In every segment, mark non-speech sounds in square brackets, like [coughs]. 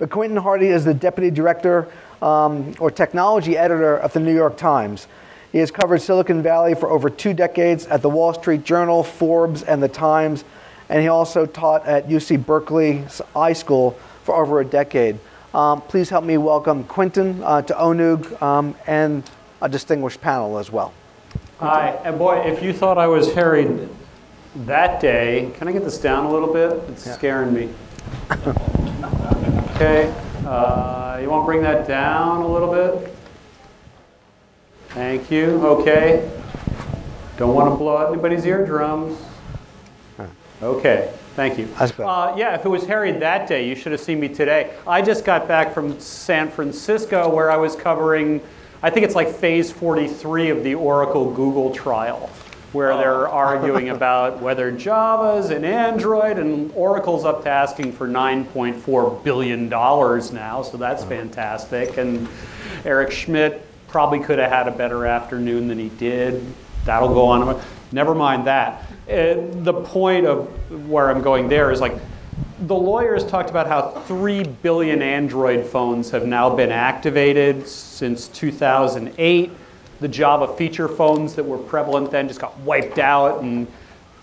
but Quentin Hardy is the deputy director um, or technology editor of the New York Times. He has covered Silicon Valley for over two decades at the Wall Street Journal, Forbes, and the Times, and he also taught at UC Berkeley's iSchool for over a decade. Um, please help me welcome Quentin uh, to ONUG um, and a distinguished panel as well. Hi, and boy, if you thought I was harried that day, can I get this down a little bit? It's yeah. scaring me. [laughs] okay, uh, you want to bring that down a little bit? Thank you. Okay. Don't want to blow out anybody's eardrums. Okay. Thank you. Uh, yeah, if it was Harry that day, you should have seen me today. I just got back from San Francisco where I was covering, I think it's like phase 43 of the Oracle Google trial, where they're oh. arguing [laughs] about whether Java's and Android, and Oracle's up to asking for $9.4 billion now, so that's uh-huh. fantastic. And Eric Schmidt probably could have had a better afternoon than he did. That'll go on. Never mind that. Uh, the point of where I'm going there is like the lawyers talked about how 3 billion Android phones have now been activated since 2008. The Java feature phones that were prevalent then just got wiped out, and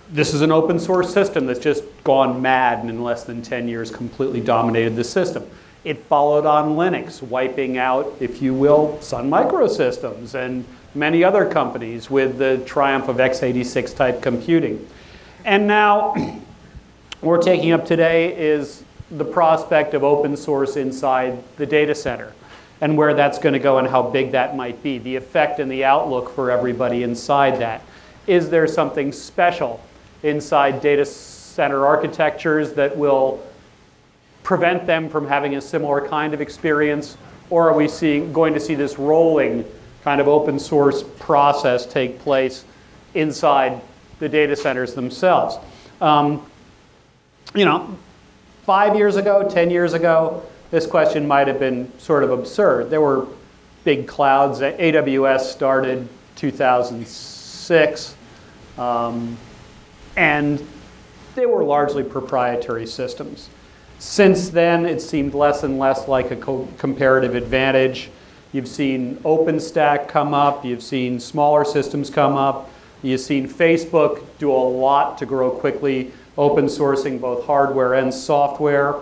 this is an open source system that's just gone mad and in less than 10 years completely dominated the system. It followed on Linux, wiping out, if you will, Sun Microsystems and many other companies with the triumph of x86 type computing. And now, [clears throat] we're taking up today is the prospect of open source inside the data center and where that's going to go and how big that might be, the effect and the outlook for everybody inside that. Is there something special inside data center architectures that will prevent them from having a similar kind of experience? Or are we seeing, going to see this rolling kind of open source process take place inside the data centers themselves. Um, you know, five years ago, 10 years ago, this question might have been sort of absurd. There were big clouds. AWS started 2006, um, and they were largely proprietary systems. Since then, it seemed less and less like a co comparative advantage. You've seen OpenStack come up. You've seen smaller systems come up. You've seen Facebook do a lot to grow quickly, open sourcing both hardware and software.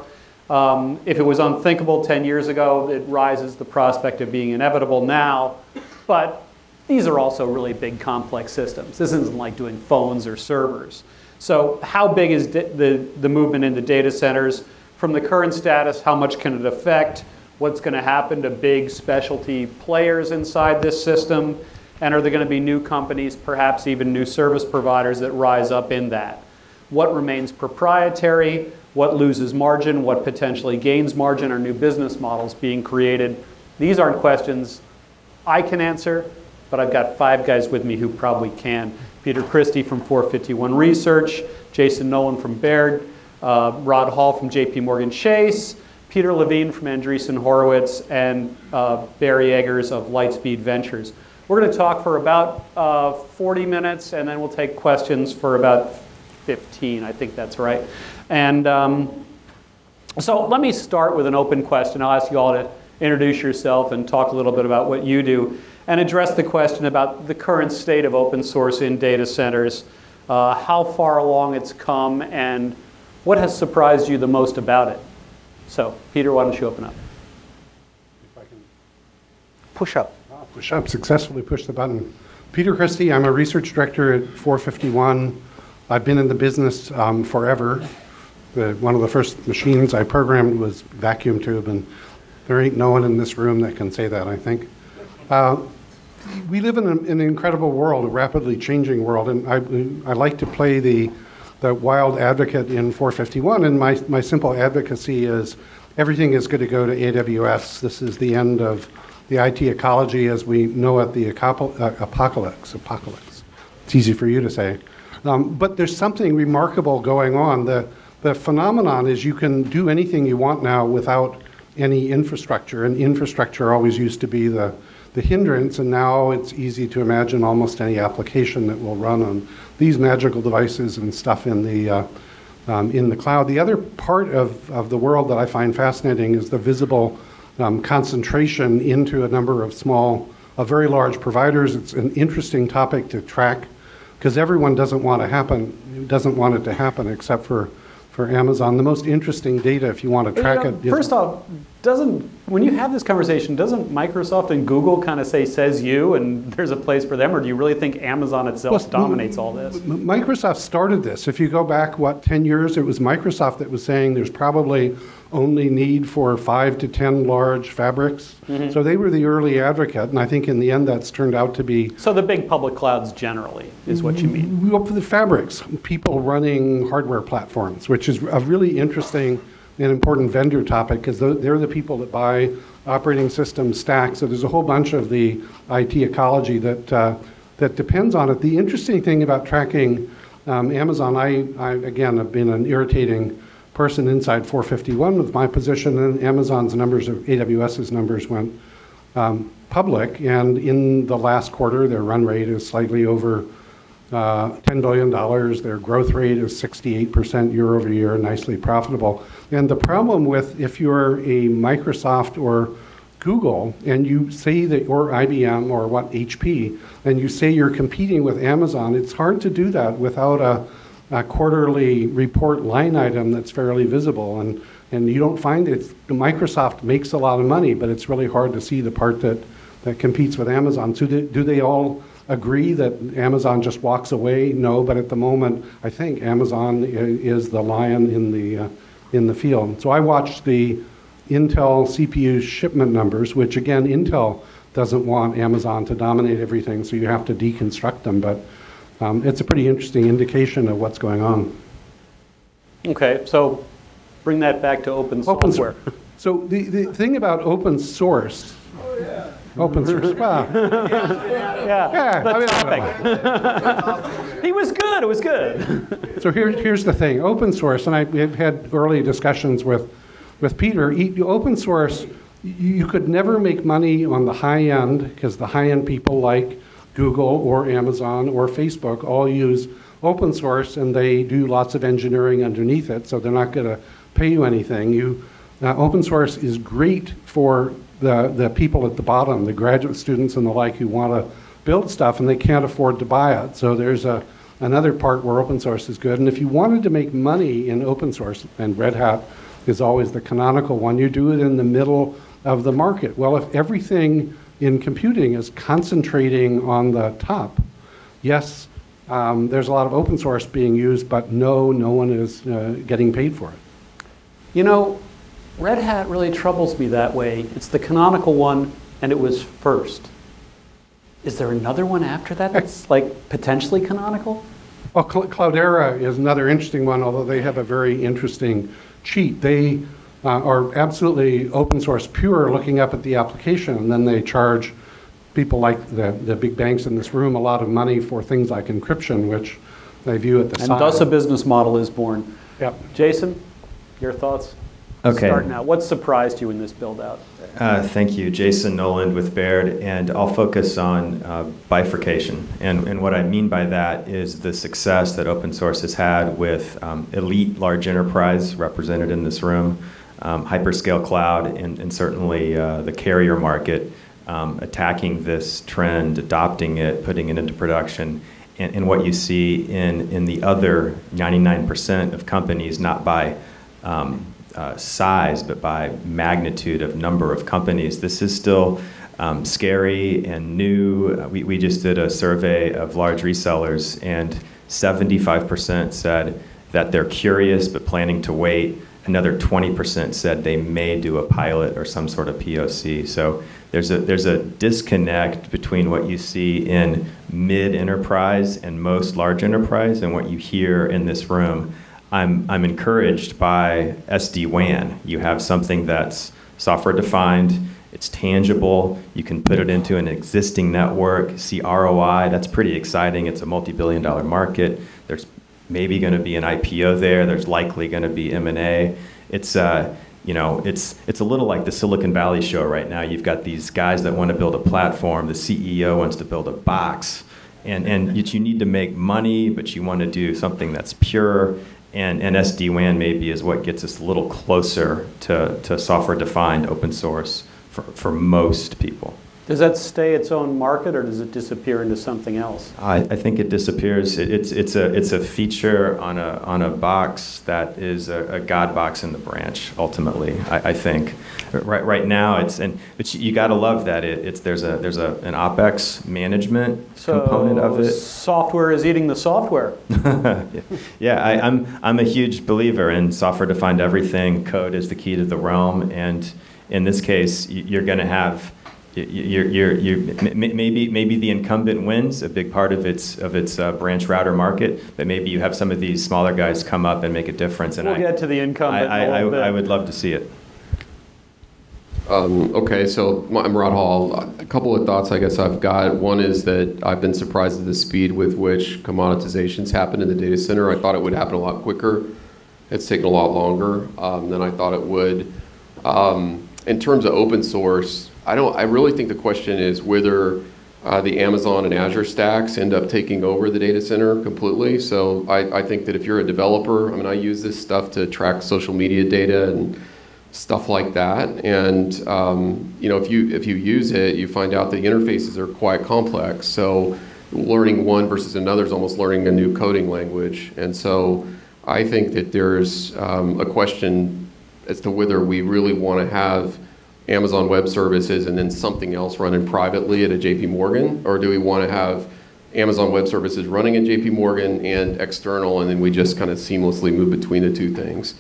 Um, if it was unthinkable 10 years ago, it rises the prospect of being inevitable now. But these are also really big, complex systems. This isn't like doing phones or servers. So how big is the, the movement into data centers? From the current status, how much can it affect? what's going to happen to big specialty players inside this system, and are there going to be new companies, perhaps even new service providers that rise up in that? What remains proprietary? What loses margin? What potentially gains margin? Are new business models being created? These aren't questions I can answer, but I've got five guys with me who probably can. Peter Christie from 451 Research, Jason Nolan from Baird, uh, Rod Hall from JP Morgan Chase, Peter Levine from Andreessen Horowitz, and uh, Barry Eggers of Lightspeed Ventures. We're going to talk for about uh, 40 minutes, and then we'll take questions for about 15. I think that's right. And um, so let me start with an open question. I'll ask you all to introduce yourself and talk a little bit about what you do, and address the question about the current state of open source in data centers, uh, how far along it's come, and what has surprised you the most about it. So, Peter, why don't you open up? If I can push up. Ah, push up, successfully push the button. Peter Christie, I'm a research director at 451. I've been in the business um, forever. The, one of the first machines I programmed was vacuum tube, and there ain't no one in this room that can say that, I think. Uh, we live in a, an incredible world, a rapidly changing world, and I, I like to play the the wild advocate in 451, and my, my simple advocacy is everything is going to go to AWS. This is the end of the IT ecology as we know it, the uh, apocalypse. Apocalypse. It's easy for you to say. Um, but there's something remarkable going on. The, the phenomenon is you can do anything you want now without any infrastructure, and infrastructure always used to be the, the hindrance, and now it's easy to imagine almost any application that will run on these magical devices and stuff in the, uh, um, in the cloud. The other part of, of the world that I find fascinating is the visible um, concentration into a number of small, uh, very large providers. It's an interesting topic to track because everyone doesn't want to happen, doesn't want it to happen except for for Amazon. The most interesting data, if you want to track you know, it. First off, doesn't when you have this conversation, doesn't Microsoft and Google kind of say "says you" and there's a place for them, or do you really think Amazon itself well, dominates all this? Microsoft started this. If you go back, what, 10 years, it was Microsoft that was saying there's probably only need for five to 10 large fabrics. Mm-hmm. So they were the early advocate, and I think in the end that's turned out to be. So the big public clouds generally is what you mean? Well, for the fabrics, people running hardware platforms, which is a really interesting and important vendor topic because they're the people that buy operating system stacks. So there's a whole bunch of the IT ecology that, uh, that depends on it. The interesting thing about tracking um, Amazon, I, I, again, have been an irritating person inside 451 with my position, and Amazon's numbers of AWS's numbers went um, public, and in the last quarter, their run rate is slightly over uh, $10 billion. Their growth rate is 68% year over year, nicely profitable. And the problem with if you're a Microsoft or Google and you say that, or IBM or what, HP, and you say you're competing with Amazon, it's hard to do that without a a quarterly report line item that's fairly visible. And, and you don't find it, Microsoft makes a lot of money, but it's really hard to see the part that, that competes with Amazon. So do, do they all agree that Amazon just walks away? No, but at the moment, I think Amazon is the lion in the, uh, in the field. So I watched the Intel CPU shipment numbers, which again, Intel doesn't want Amazon to dominate everything, so you have to deconstruct them. But um, it's a pretty interesting indication of what's going on. Okay, so bring that back to open software. Open, so the, the thing about open source, oh, yeah. Open source, [laughs] wow. [laughs] yeah, yeah, the topic. [laughs] he was good, it was good. so here, here's the thing, open source, and I've had early discussions with, with Peter, open source, you could never make money on the high end because the high end people like Google or Amazon or Facebook all use open source and they do lots of engineering underneath it, so they're not going to pay you anything. You, uh, open source is great for the, the people at the bottom, the graduate students and the like who want to build stuff and they can't afford to buy it. So there's a, another part where open source is good. And if you wanted to make money in open source, and Red Hat is always the canonical one, you do it in the middle of the market. Well, if everything in computing is concentrating on the top. Yes, um, there's a lot of open source being used, but no, no one is uh, getting paid for it. You know, Red Hat really troubles me that way. It's the canonical one, and it was first. Is there another one after that that's [laughs] like potentially canonical? Well, Cloudera is another interesting one, although they have a very interesting cheat. They uh, are absolutely open source pure looking up at the application, and then they charge people like the, the big banks in this room a lot of money for things like encryption, which they view at the and side. thus a business model is born. Yep. Jason, your thoughts? Okay. Starting out, what surprised you in this build out? Uh, thank you, Jason Noland with Baird, and I'll focus on uh, bifurcation. And, and what I mean by that is the success that open source has had with um, elite large enterprise represented in this room, um, hyperscale cloud and, and certainly uh, the carrier market um, attacking this trend, adopting it, putting it into production, and, and, what you see in, in the other 99% of companies, not by um, uh, size, but by magnitude of number of companies. This is still um, scary and new. Uh, we, we just did a survey of large resellers, and 75% said that they're curious but planning to wait another 20% said they may do a pilot or some sort of POC. So there's a, there's a disconnect between what you see in mid enterprise and most large enterprise and what you hear in this room. I'm, I'm encouraged by SD WAN. You have something that's software defined, it's tangible, you can put it into an existing network, see ROI, that's pretty exciting. It's a multi billion dollar market. There's maybe going to be an IPO there. There's likely going to be M&A. It's uh, you know, it's it's a little like the Silicon Valley show right now. You've got these guys that want to build a platform. The CEO wants to build a box, and and you need to make money, but you want to do something that's pure. And, and SD-WAN maybe is what gets us a little closer to, to software-defined open source for, for most people. Does that stay its own market, or does it disappear into something else? I, I think it disappears. It, it's, it's, a, it's a feature on a, on a box that is a, a God box in the branch, ultimately, I, I think. Right, right now, it's, and, but you, you got to love that it, it's, there's, a, there's a, an OpEx management so component of it. software is eating the software. [laughs] yeah, I, I'm, I'm a huge believer in software-defined everything. Code is the key to the realm, and in this case, you're going to have you're, you're, you're, maybe, maybe the incumbent wins a big part of its, of its uh, branch router market, but maybe you have some of these smaller guys come up and make a difference. And we'll I, get to the incumbent. I, I, I, I would love to see it. Um, okay, so I'm Rod Hall. A couple of thoughts I guess I've got. One is that I've been surprised at the speed with which commoditizations happen in the data center. I thought it would happen a lot quicker. It's taken a lot longer um, than I thought it would. Um, in terms of open source, I don't. I really think the question is whether uh, the Amazon and Azure stacks end up taking over the data center completely. So I, I think that if you're a developer, I mean, I use this stuff to track social media data and stuff like that. And um, you know, if you if you use it, you find out the interfaces are quite complex. So learning one versus another is almost learning a new coding language. And so I think that there's um, a question as to whether we really want to have Amazon Web Services and then something else running privately at a JP Morgan? Or do we want to have Amazon Web Services running at JP Morgan and external, and then we just kind of seamlessly move between the two things?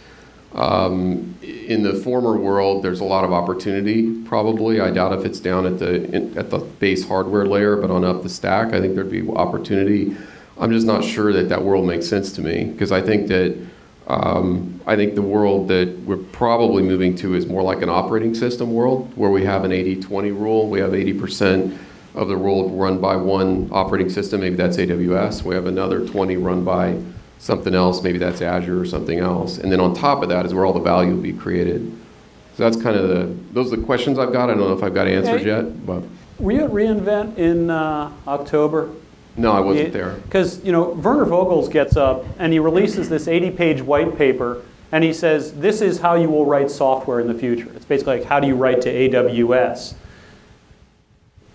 Um, in the former world, there's a lot of opportunity. Probably, I doubt if it's down at the in, at the base hardware layer, but on up the stack, I think there'd be opportunity. I'm just not sure that that world makes sense to me because I think that um, I think the world that we're probably moving to is more like an operating system world where we have an 80 20 rule. We have 80% of the world run by one operating system, maybe that's AWS. We have another 20 run by something else, maybe that's Azure or something else. And then on top of that is where all the value will be created. So that's kind of the, those are the questions I've got. I don't know if I've got answers hey, yet. But. Were you at reInvent in uh, October? No, I wasn't there. Because, you know, Werner Vogels gets up and he releases this 80-page white paper and he says, this is how you will write software in the future. It's basically like, how do you write to AWS?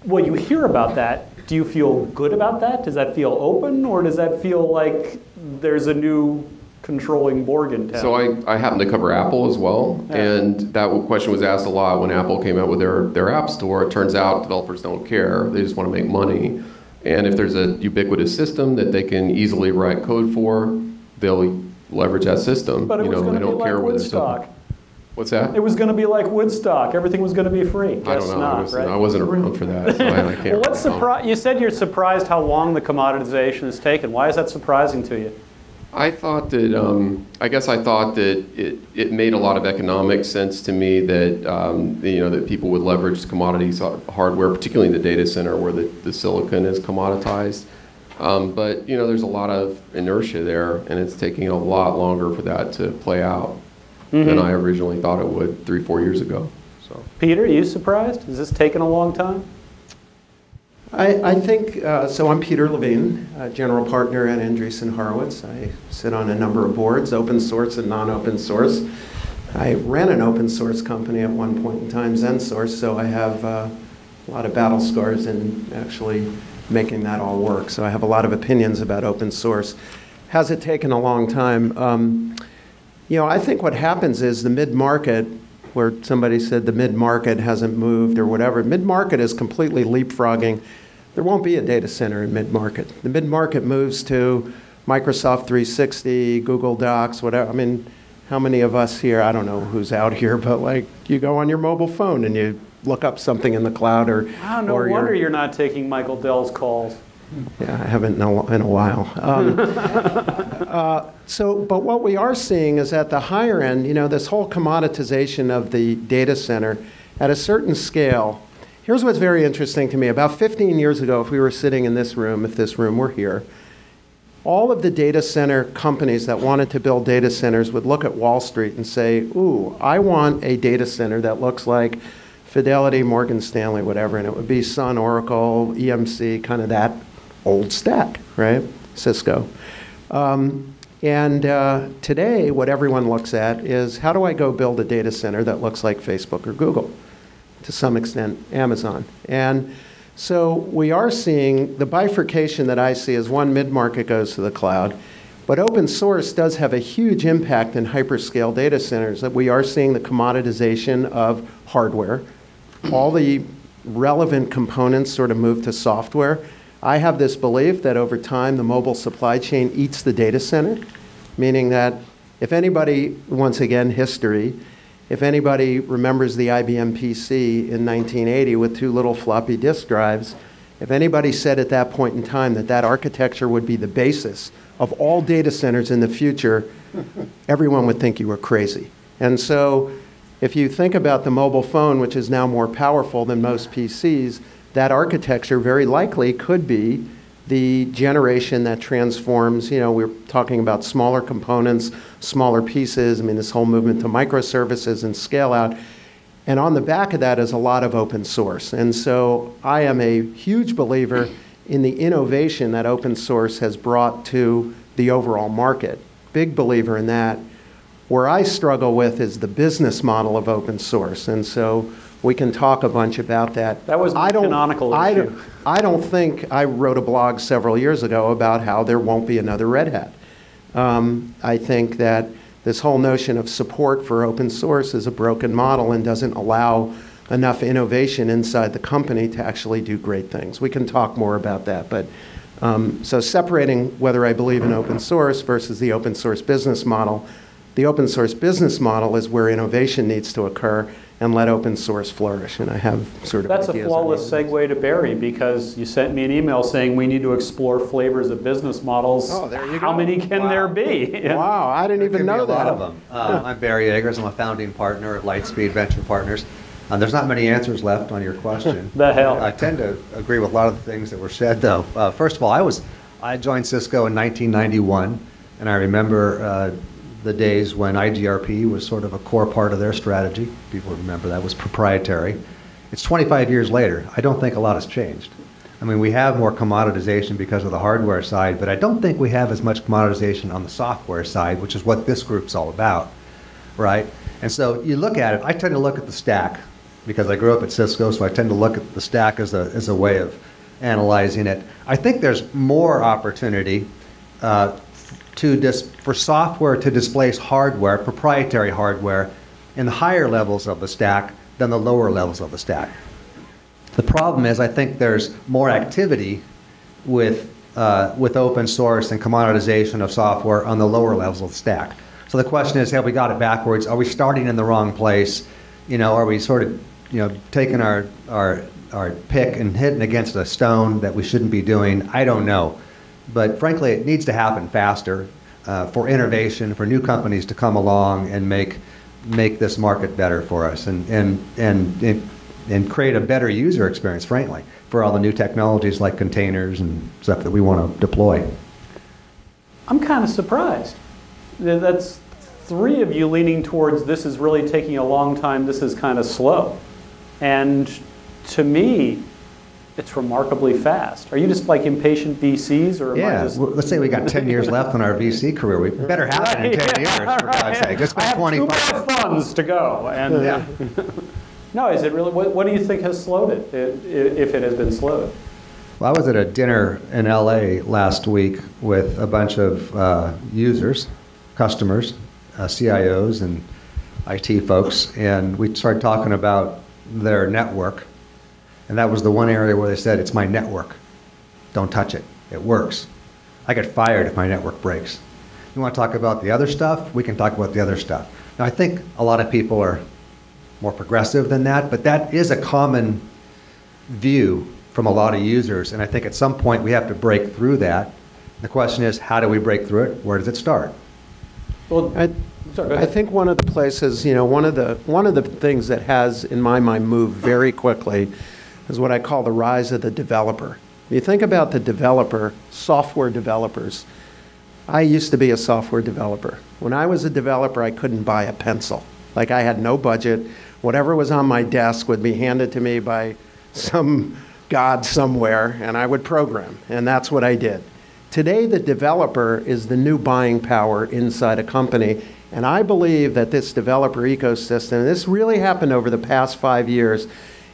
Well, you hear about that. Do you feel good about that? Does that feel open or does that feel like there's a new controlling Borg in town? So I, I happen to cover Apple as well, yeah. and that question was asked a lot when Apple came out with their, their App Store. It turns out developers don't care. They just want to make money. And if there's a ubiquitous system that they can easily write code for, they'll leverage that system. But it you was know, going to be like Woodstock. What's that? It was going to be like Woodstock. Everything was going to be free. Guess I don't know. Not, I, was, right? I wasn't around for that. So I, I can't well, what's surpri- You said you're surprised how long the commoditization has taken. Why is that surprising to you? I thought that, um, I guess I thought that it, it made a lot of economic sense to me that, um, you know, that people would leverage commodities uh, hardware, particularly in the data center where the, the silicon is commoditized. Um, but, you know, there's a lot of inertia there, and it's taking a lot longer for that to play out mm-hmm. than I originally thought it would three, four years ago. So. Peter, are you surprised? Is this taking a long time? I, I think, uh, so I'm Peter Levine, general partner at Andreessen Horowitz. I sit on a number of boards, open source and non-open source. I ran an open source company at one point in time, XenSource, so I have uh, a lot of battle scars in actually making that all work. So I have a lot of opinions about open source. Has it taken a long time? Um, you know, I think what happens is the mid-market where somebody said the mid-market hasn't moved or whatever. Mid-market is completely leapfrogging. There won't be a data center in mid-market. The mid-market moves to Microsoft 360, Google Docs, whatever. I mean, how many of us here, I don't know who's out here, but like you go on your mobile phone and you look up something in the cloud or... Oh, no or wonder you're not taking Michael Dell's calls. Yeah, I haven't in a, in a while. Um, [laughs] uh, so, but what we are seeing is at the higher end, you know, this whole commoditization of the data center at a certain scale. Here's what's very interesting to me. About 15 years ago, if we were sitting in this room, if this room were here, all of the data center companies that wanted to build data centers would look at Wall Street and say, Ooh, I want a data center that looks like Fidelity, Morgan Stanley, whatever, and it would be Sun, Oracle, EMC, kind of that old stack, right? Cisco. Um, And uh, today, what everyone looks at is how do I go build a data center that looks like Facebook or Google? To some extent, Amazon. And so we are seeing the bifurcation that I see is one mid market goes to the cloud. But open source does have a huge impact in hyperscale data centers that we are seeing the commoditization of hardware. All the relevant components sort of move to software. I have this belief that over time the mobile supply chain eats the data center, meaning that if anybody, once again, history, if anybody remembers the IBM PC in 1980 with two little floppy disk drives, if anybody said at that point in time that that architecture would be the basis of all data centers in the future, everyone would think you were crazy. And so if you think about the mobile phone, which is now more powerful than most PCs, that architecture very likely could be the generation that transforms, you know, we're talking about smaller components, smaller pieces, I mean, this whole movement to microservices and scale out. And on the back of that is a lot of open source. And so I am a huge believer in the innovation that open source has brought to the overall market. Big believer in that. Where I struggle with is the business model of open source. And so we can talk a bunch about that. That was I don't, canonical I issue. Don't, I don't think I wrote a blog several years ago about how there won't be another Red Hat. Um, I think that this whole notion of support for open source is a broken model and doesn't allow enough innovation inside the company to actually do great things. We can talk more about that, but um, so separating whether I believe in open source versus the open source business model, the open source business model is where innovation needs to occur and let open source flourish. And I have sort of That's a ideas on flawless segue to Barry because you sent me an email saying we need to explore flavors of business models. Oh, there you How go. How many can there be? [laughs] Wow, I didn't There even could be know a that. lot of them. Um, [laughs] I'm Barry Eggers. I'm a founding partner at Lightspeed Venture Partners. Uh, there's not many answers left on your question. [laughs] The hell. I tend to agree with a lot of the things that were said, though. Uh, first of all, I was I joined Cisco in 1991, and I remember uh, the days when IGRP was sort of a core part of their strategy. People remember that was proprietary. It's 25 years later. I don't think a lot has changed. I mean, we have more commoditization because of the hardware side, but I don't think we have as much commoditization on the software side, which is what this group's all about, right? And so you look at it, I tend to look at the stack because I grew up at Cisco, so I tend to look at the stack as a, as a way of analyzing it. I think there's more opportunity uh, to for software to displace hardware, proprietary hardware, in the higher levels of the stack than the lower levels of the stack. The problem is, I think there's more activity with, uh, with open source and commoditization of software on the lower levels of the stack. So the question is, have we got it backwards? Are we starting in the wrong place? You know, are we sort of, you know, taking our, our, our pick and hitting against a stone that we shouldn't be doing? I don't know. But frankly, it needs to happen faster uh, for innovation, for new companies to come along and make, make this market better for us and, and, and, and and create a better user experience, frankly, for all the new technologies like containers and stuff that we want to deploy. I'm kind of surprised. Th- That's three of you leaning towards this is really taking a long time, this is kind of slow. And to me, it's remarkably fast. Are you just like impatient VCs or Yeah, just let's say we got 10 years left in our VC [laughs] career. We better have it in 10 years, for God's sake. It's I have 25. two more funds to go. And Yeah. [laughs] no, is it really? What, what do you think has slowed it, if it has been slowed? Well, I was at a dinner in LA last week with a bunch of uh, users, customers, uh, CIOs, and IT folks, and we started talking about their network. And that was the one area where they said, It's my network. Don't touch it. It works. I get fired if my network breaks. You want to talk about the other stuff? We can talk about the other stuff. Now, I think a lot of people are more progressive than that, but that is a common view from a lot of users. And I think at some point we have to break through that. The question is, how do we break through it? Where does it start? Well, I, Sorry, I think one of the places, you know, one of the one of the things that has, in my mind, moved very quickly is what I call the rise of the developer. You think about the developer, software developers. I used to be a software developer. When I was a developer, I couldn't buy a pencil. Like I had no budget. Whatever was on my desk would be handed to me by [laughs] some god somewhere, and I would program. And that's what I did. Today, the developer is the new buying power inside a company. And I believe that this developer ecosystem, this really happened over the past five years,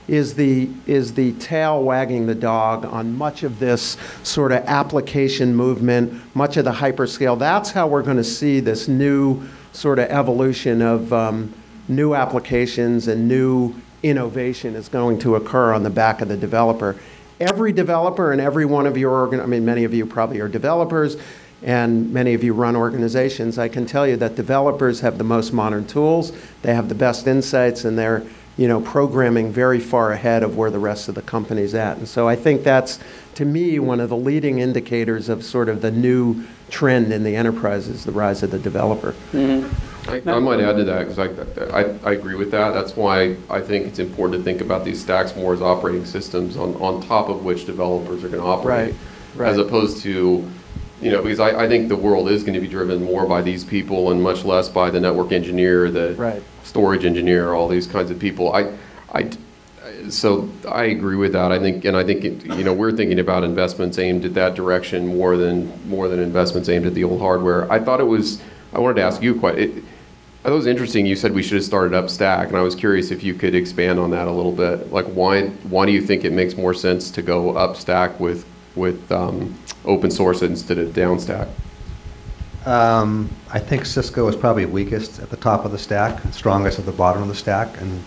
is the, is the tail wagging the dog on much of this sort of application movement, much of the hyperscale. That's how we're going to see this new sort of evolution of um, new applications and new innovation is going to occur on the back of the developer. Every developer and every one of your, organ- I mean, many of you probably are developers, and many of you run organizations. I can tell you that developers have the most modern tools, they have the best insights, and they're you know, programming very far ahead of where the rest of the company's at. And so I think that's, to me, one of the leading indicators of sort of the new trend in the enterprise is the rise of the developer. Mm-hmm. I, I might add to that because I, I, I agree with that. That's why I think it's important to think about these stacks more as operating systems on, on top of which developers are going to operate, Right, as opposed to, you know, because I, I think the world is going to be driven more by these people and much less by the network engineer, the Right. Storage engineer, all these kinds of people. I, I, so I agree with that. I think, and I think, it, you know, we're thinking about investments aimed at that direction more than more than investments aimed at the old hardware. I thought it was. I wanted to ask you quite. It, I thought it was interesting. You said we should have started up Stack, and I was curious if you could expand on that a little bit. Like, why why do you think it makes more sense to go up Stack with with um, open source instead of down Stack? Um, I think Cisco is probably weakest at the top of the stack, strongest at the bottom of the stack, and,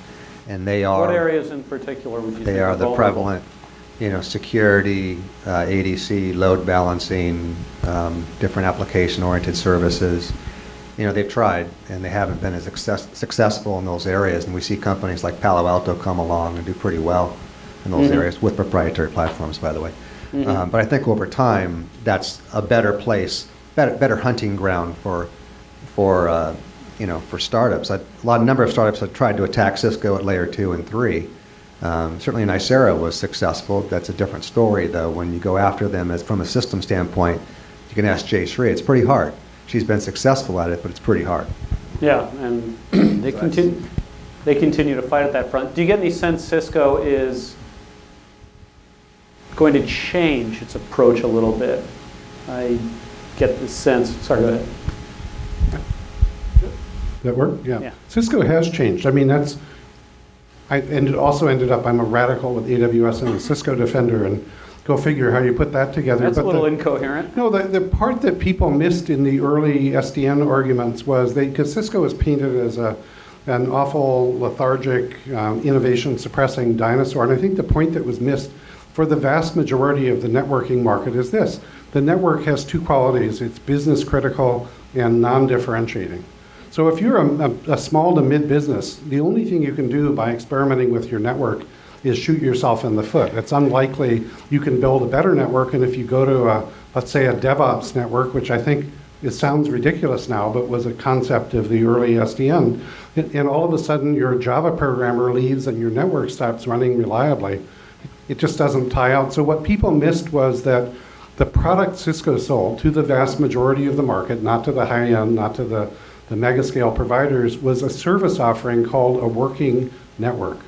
and they are. What areas in particular would you They think are the prevalent, you know, security, uh, ADC, load balancing, um, different application-oriented services. You know, they've tried, and they haven't been as success- successful in those areas, and we see companies like Palo Alto come along and do pretty well in those areas, with proprietary platforms, by the way. Um, But I think over time, that's a better place, better, better hunting ground for, for, uh, you know, for startups. A lot, a number of startups have tried to attack Cisco at layer two and three. Um, certainly, Nicira was successful. That's a different story, though. When you go after them as from a system standpoint, you can ask Jayshree. It's pretty hard. She's been successful at it, but it's pretty hard. Yeah, and [clears throat] they continue, they continue to fight at that front. Do you get any sense Cisco is going to change its approach a little bit? I get the sense, sorry, go ahead. That work? Yeah. Yeah. Cisco has changed. I mean, that's, I ended, also ended up, I'm a radical with AWS and a Cisco Defender, and go figure how you put that together. That's a But little the- incoherent. No, the, the part that people missed in the early SDN arguments was they, because Cisco was painted as a, an awful lethargic, um, innovation suppressing dinosaur. And I think the point that was missed for the vast majority of the networking market is this. The network has two qualities. It's business critical and non-differentiating. So if you're a, a, a small to mid business, the only thing you can do by experimenting with your network is shoot yourself in the foot. It's unlikely you can build a better network, and if you go to a, let's say, a DevOps network, which I think it sounds ridiculous now, but was a concept of the early SDN, and and all of a sudden your Java programmer leaves and your network stops running reliably. It just doesn't tie out. So what people missed was that the product Cisco sold to the vast majority of the market, not to the high end, not to the, the mega scale providers, was a service offering called a working network.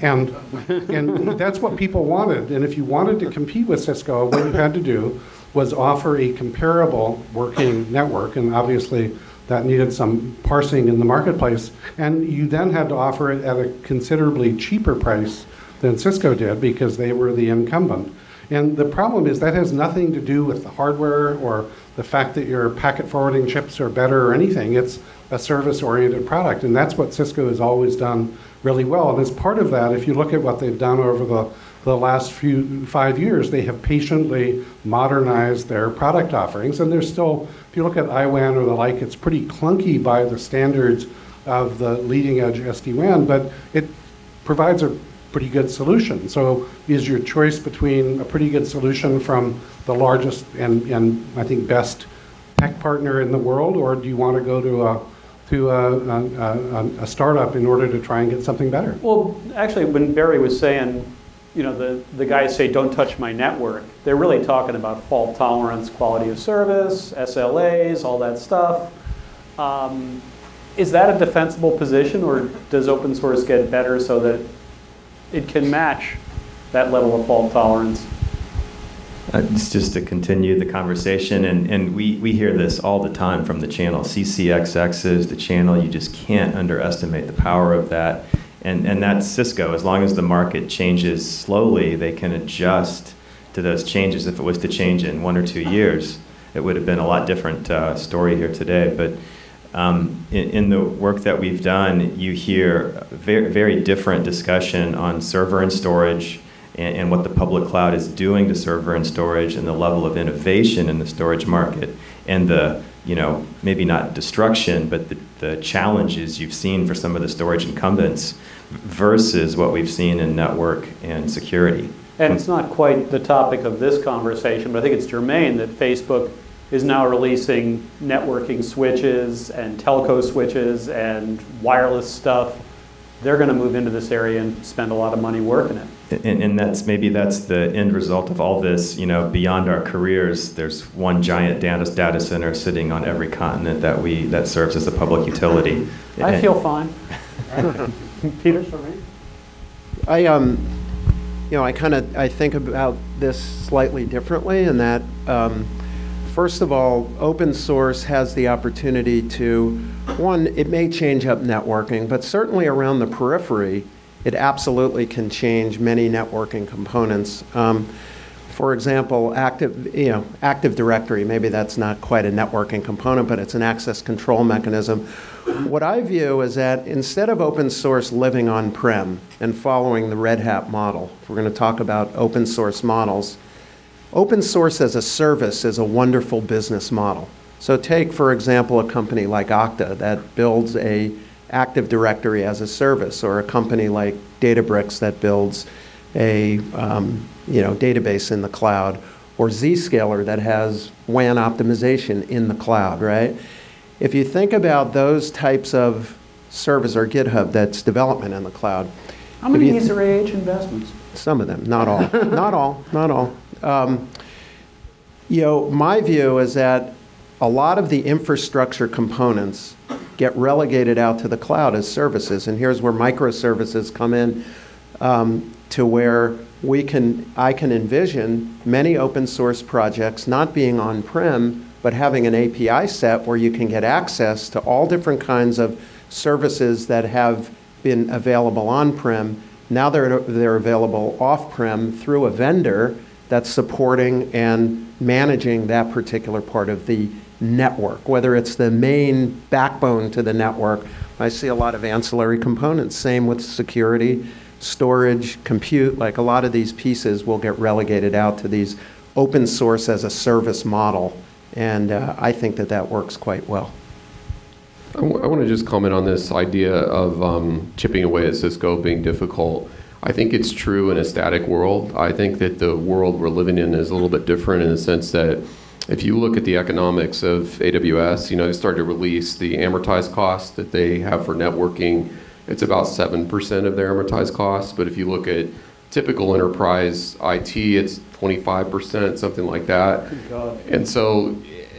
And, and that's what people wanted. And if you wanted to compete with Cisco, what you had to do was offer a comparable working network. And obviously, that needed some parsing in the marketplace. And you then had to offer it at a considerably cheaper price than Cisco did because they were the incumbent. And the problem is that has nothing to do with the hardware or the fact that your packet forwarding chips are better or anything. It's a service oriented product. And that's what Cisco has always done really well. And as part of that, if you look at what they've done over the, the last few five years, they have patiently modernized their product offerings. And there's still, if you look at IWAN or the like, it's pretty clunky by the standards of the leading edge SD-WAN, but it provides a pretty good solution. So is your choice between a pretty good solution from the largest and, and I think best tech partner in the world, or do you want to go to a to a, a, a, a startup in order to try and get something better? Well, actually, when Barry was saying, you know, the, the guys say, don't touch my network, they're really talking about fault tolerance, quality of service, SLAs, all that stuff. Um, is that a defensible position, or does open source get better so that it can match that level of fault tolerance? Uh, it's just to continue the conversation, and, and we, we hear this all the time from the channel. CCXX is the channel. You just can't underestimate the power of that. And, and that's Cisco. As long as the market changes slowly, they can adjust to those changes. If it was to change in one or two years, it would have been a lot different uh, story here today. But um, in, in, the work that we've done, you hear very, very different discussion on server and storage and, and, what the public cloud is doing to server and storage and the level of innovation in the storage market and the, you know, maybe not destruction, but the, the challenges you've seen for some of the storage incumbents versus what we've seen in network and security. And it's not quite the topic of this conversation, but I think it's germane that Facebook is now releasing networking switches and telco switches and wireless stuff. They're going to move into this area and spend a lot of money working it. And, and that's maybe that's the end result of all this. You know, beyond our careers, there's one giant data, data center sitting on every continent that we that serves as a public utility. [laughs] I feel fine. [laughs] Peter, sorry. I um, you know, I kind of I think about this slightly differently in that. Um, First of all, open source has the opportunity to, one, it may change up networking, but certainly around the periphery, it absolutely can change many networking components. Um, for example, active, you know, Active Directory, maybe that's not quite a networking component, but it's an access control mechanism. What I view is that instead of open source living on-prem and following the Red Hat model, we're going to talk about open source models, Open source as a service is a wonderful business model. So take, for example, a company like Okta that builds a Active Directory as a service, or a company like Databricks that builds a um, you know, database in the cloud, or Zscaler that has WAN optimization in the cloud, right? If you think about those types of service, or GitHub that's development in the cloud. How many of these are AH investments? Some of them, not all. not all, not all. Um, you know, my view is that a lot of the infrastructure components get relegated out to the cloud as services, and here's where microservices come in um, to where we can, I can envision many open source projects not being on-prem, but having an API set where you can get access to all different kinds of services that have been available on-prem. Now they're, they're available off-prem through a vendor that's supporting and managing that particular part of the network, whether it's the main backbone to the network. I see a lot of ancillary components. Same with security, storage, compute. Like a lot of these pieces will get relegated out to these open source as a service model. And uh, I think that that works quite well. I, want to just comment on this idea of um, chipping away at Cisco being difficult. I think it's true in a static world. I think that the world we're living in is a little bit different in the sense that if you look at the economics of AWS, you know, they started to release the amortized cost that they have for networking. It's about 7% of their amortized cost. But if you look at typical enterprise IT, it's 25%, something like that. And so,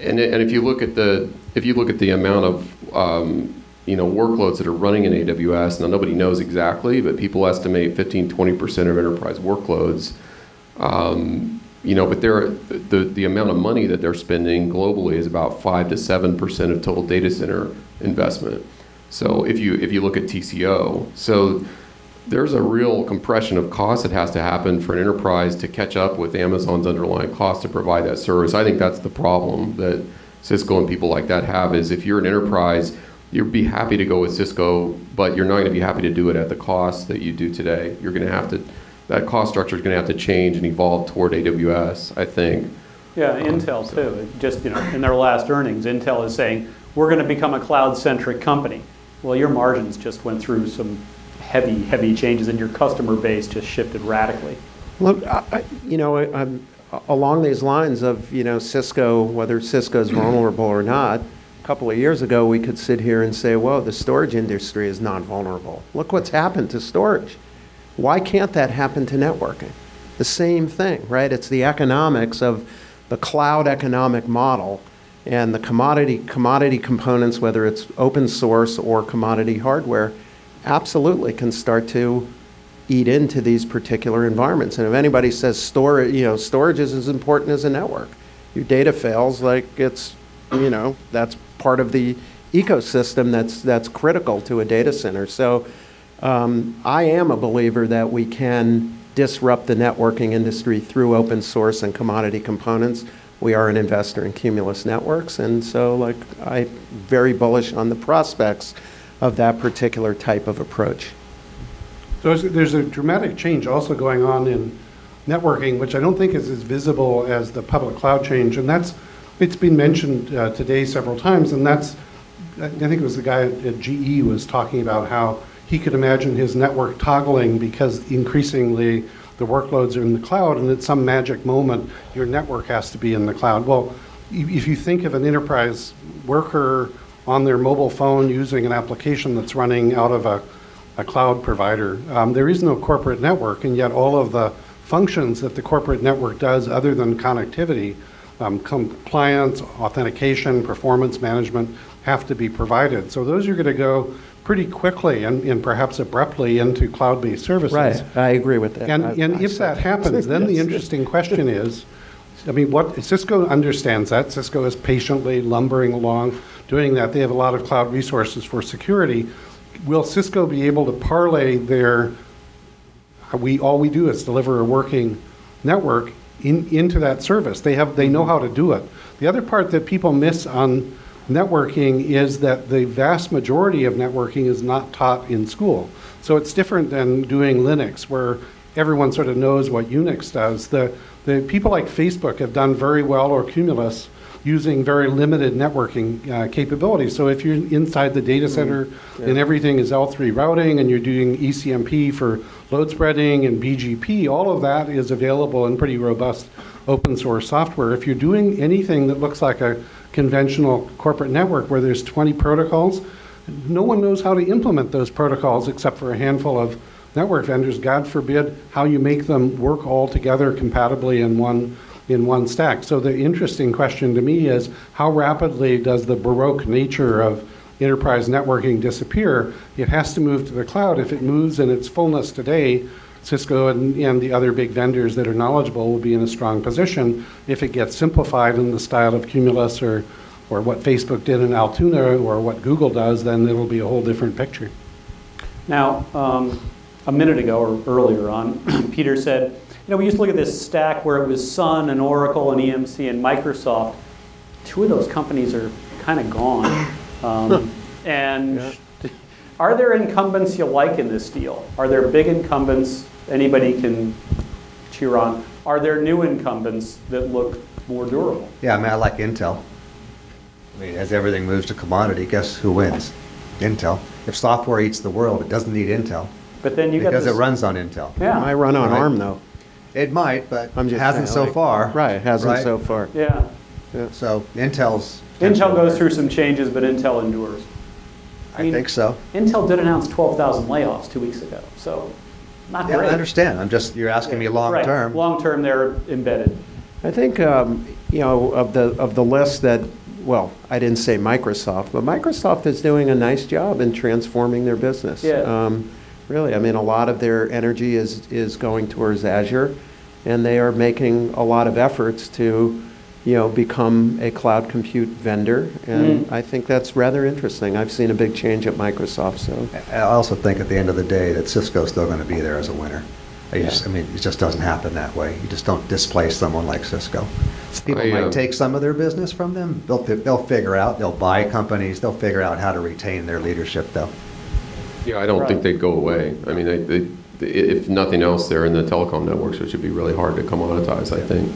and, and if you look at the, if you look at the amount of um, you know, workloads that are running in AWS. Now, nobody knows exactly, but people estimate 15, 20% of enterprise workloads. Um, you know, but the, the amount of money that they're spending globally is about 5 to 7% of total data center investment. So if you, if you look at TCO, so there's a real compression of cost that has to happen for an enterprise to catch up with Amazon's underlying cost to provide that service. I think that's the problem that Cisco and people like that have is if you're an enterprise – you'd be happy to go with Cisco, but you're not going to be happy to do it at the cost that you do today. You're going to have to, that cost structure is going to have to change and evolve toward AWS, I think. Yeah, um, Intel so. too. Just you know, in their last earnings, Intel is saying we're going to become a cloud-centric company. Well, your margins just went through some heavy, heavy changes, and your customer base just shifted radically. Look, I, you know, I'm, along these lines of you know Cisco, whether Cisco is vulnerable or not couple of years ago, we could sit here and say, well, the storage industry is not vulnerable. Look what's happened to storage. Why can't that happen to networking? The same thing, right? It's the economics of the cloud economic model and the commodity commodity components, whether it's open source or commodity hardware, absolutely can start to eat into these particular environments. And if anybody says store, you know, storage is as important as a network, your data fails, like it's, you know, that's part of the ecosystem that's that's critical to a data center. So um, I am a believer that we can disrupt the networking industry through open source and commodity components. We are an investor in Cumulus Networks, and so like I'm very bullish on the prospects of that particular type of approach. So there's- there's a dramatic change also going on in networking, which I don't think is as visible as the public cloud change, and that's, it's been mentioned uh, today several times, and that's, I think it was the guy at GE was talking about how he could imagine his network toggling because increasingly the workloads are in the cloud, and at some magic moment, your network has to be in the cloud. Well, if you think of an enterprise worker on their mobile phone using an application that's running out of a a cloud provider. Um, there is no corporate network, and yet all of the functions that the corporate network does, other than connectivity, um, compliance, authentication, performance management, have to be provided. So those are going to go pretty quickly and, and perhaps abruptly into cloud-based services. Right, I agree with that. And, I- and I if that [laughs] happens, then the interesting question is, I mean, what, Cisco understands that. Cisco is patiently lumbering along, doing that. They have a lot of cloud resources for security. Will Cisco be able to parlay their, we, all we do is deliver a working network in, into that service. They have, they know how to do it. The other part that people miss on networking is that the vast majority of networking is not taught in school. So it's different than doing Linux, where everyone sort of knows what Unix does. The, the people like Facebook have done very well, or Cumulus, using very limited networking uh, capabilities. So if you're inside the data center and everything is L3 routing and you're doing ECMP for load spreading and BGP, all of that is available in pretty robust open source software. If you're doing anything that looks like a conventional corporate network where there's 20 protocols, no one knows how to implement those protocols except for a handful of network vendors. God forbid how you make them work all together compatibly in one in one stack. So the interesting question to me is how rapidly does the baroque nature of enterprise networking disappear? It has to move to the cloud. If it moves in its fullness today, Cisco and, and the other big vendors that are knowledgeable will be in a strong position. If it gets simplified in the style of Cumulus or, or what Facebook did in Altoona or what Google does, then it'll be a whole different picture. Now, um, a minute ago or earlier on, [clears throat] Peter said, know, we used to look at this stack where it was Sun and Oracle and EMC and Microsoft. Two of those companies are kind of gone. [laughs] Um, and are there incumbents you like in this deal? Are there big incumbents anybody can cheer on? Are there new incumbents that look more durable? Yeah, I mean, I like Intel. I mean, as everything moves to commodity, guess who wins? Intel. If software eats the world, it doesn't need Intel But then you got because this, it runs on Intel. Yeah. I run on Right. ARM though. It might, but I'm just hasn't saying, so like- far. Right, it hasn't right? so far. Yeah. So Intel's. Intel goes through some changes, but Intel endures. I think so. Intel did announce 12,000 layoffs two weeks ago, so not Yeah, I understand. I'm just, you're asking me long Right. term. Long term, they're embedded. I think, um, you know, of the, of the list that, well, I didn't say Microsoft, but Microsoft is doing a nice job in transforming their business. Yeah. Um, Really, I mean, a lot of their energy is, is going towards Azure, and they are making a lot of efforts to, you know, become a cloud compute vendor, and Mm. I think that's rather interesting. I've seen a big change at Microsoft, so. I also think at the end of the day that Cisco's still going to be there as a winner. I just, I mean, it just doesn't happen that way. You just don't displace someone like Cisco. People I, uh, might take some of their business from them. They'll, they'll figure out, they'll buy companies, they'll figure out how to retain their leadership though. Yeah, I don't think they'd go away. I mean, they, they, if nothing else, they're in the telecom networks, which would be really hard to commoditize, I think.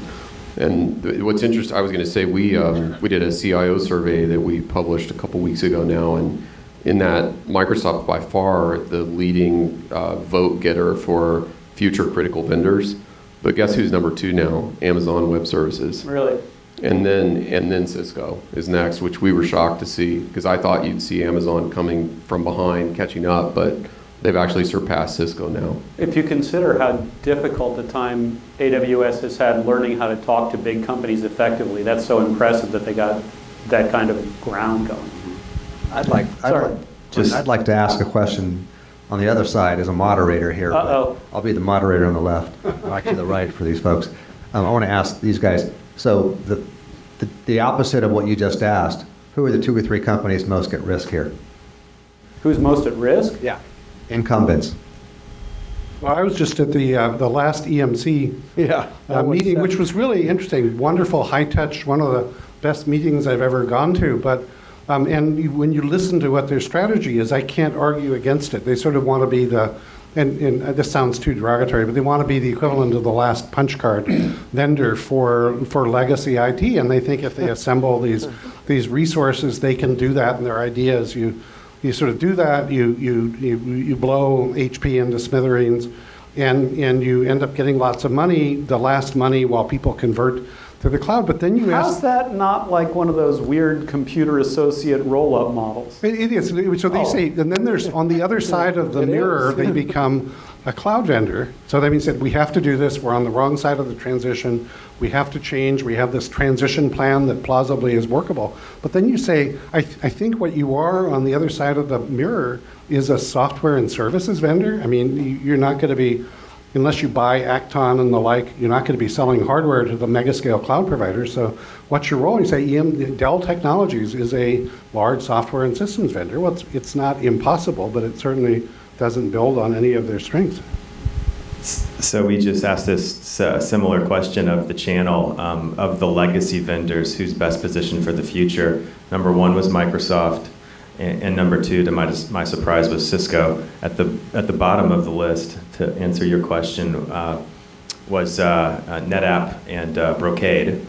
And what's interesting, I was going to say, we, um, we did a CIO survey that we published a couple weeks ago now, and in that, Microsoft by far the leading uh, vote getter for future critical vendors. But guess who's number two now? Amazon Web Services. Really. And then, and then Cisco is next, which we were shocked to see because I thought you'd see Amazon coming from behind, catching up, but they've actually surpassed Cisco now. If you consider how difficult the time AWS has had learning how to talk to big companies effectively, that's so impressive that they got that kind of ground going. I'd like, I'd Sorry. like, just, I'd like to ask a question on the other side as a moderator here. Uh-oh. I'll be the moderator on the left, or actually the right for these folks. Um, I want to ask these guys, so the, the, the opposite of what you just asked, who are the two or three companies most at risk here? Who's most at risk? Yeah. Incumbents. Well, I was just at the, uh, the last EMC Yeah. uh, meeting, which was really interesting, wonderful, high-touch, one of the best meetings I've ever gone to. But, um, and you- when you listen to what their strategy is, I can't argue against it. They sort of want to be the, and, and uh, this sounds too derogatory, but they want to be the equivalent of the last punch card [clears throat] vendor for, for legacy IT. And they think if they [laughs] assemble these, these resources, they can do that and their ideas. You, you sort of do that, you, you, you, you blow HP into smithereens, and, and you end up getting lots of money, the last money while people convert to the cloud. But then you How's ask. that not like one of those weird computer associate roll-up models? It it is. So they Oh. say, and then there's, on the other [laughs] side of the It mirror, they [laughs] become a cloud vendor. So that means that we have to do this, we're on the wrong side of the transition, we have to change, we have this transition plan that plausibly is workable. But then you say, I, th- I think what you are on the other side of the mirror is a software and services vendor. I mean, you're not going to be, unless you buy Accton and the like, you're not going to be selling hardware to the megascale cloud providers. So what's your role? You say EM, Dell Technologies is a large software and systems vendor. Well, it's, it's not impossible, but it certainly doesn't build on any of their strengths. So we just asked this s- similar question of the channel, um, of the legacy vendors, who's best positioned for the future? Number one was Microsoft, and, and number two, to my, my surprise, was Cisco. At the, at the bottom of the list, to answer your question, uh, was uh, uh, NetApp and uh, Brocade.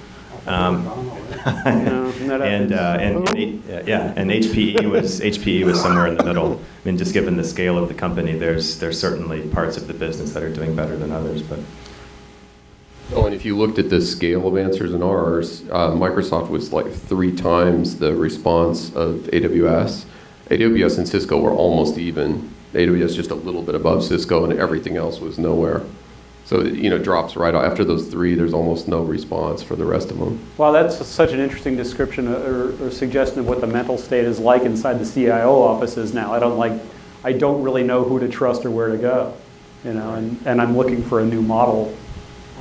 Um, [laughs] and, uh, and, and uh, yeah, and HPE was [laughs] HPE was somewhere in the middle. I mean, just given the scale of the company, there's there's certainly parts of the business that are doing better than others, but. Oh, and if you looked at the scale of answers in ours, uh, Microsoft was like three times the response of AWS. AWS and Cisco were almost even. AWS just a little bit above Cisco, and everything else was nowhere. So you know, drops right off. after those three. There's almost no response for the rest of them. Wow, that's such an interesting description uh, or, or suggestion of what the mental state is like inside the CIO offices now. I don't like, I don't really know who to trust or where to go, you know, and, and I'm looking for a new model.